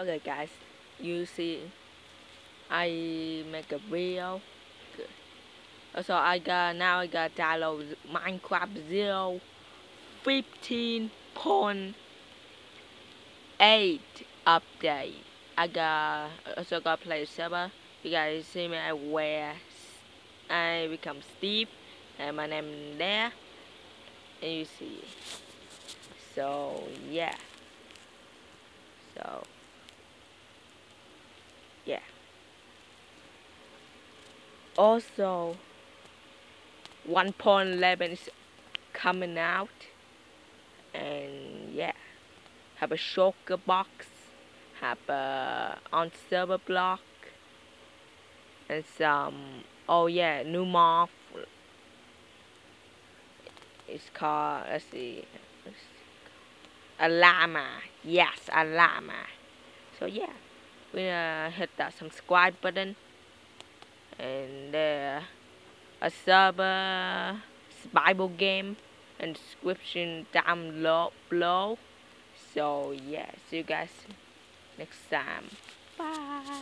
Okay guys, you see I make a video. So I got now I got download Minecraft Zero 15.8 update. I got also got play server. You guys see me I wear I become Steve and my name there and you see so yeah so yeah. Also 1.11 is coming out. And yeah. Have a shulker box. Have a on server block. And some oh yeah new moth it's called let's see. A llama. Yes a llama. So yeah we uh, hit that subscribe button. And uh, a server Bible game and description down below, below. So yeah see you guys next time. Bye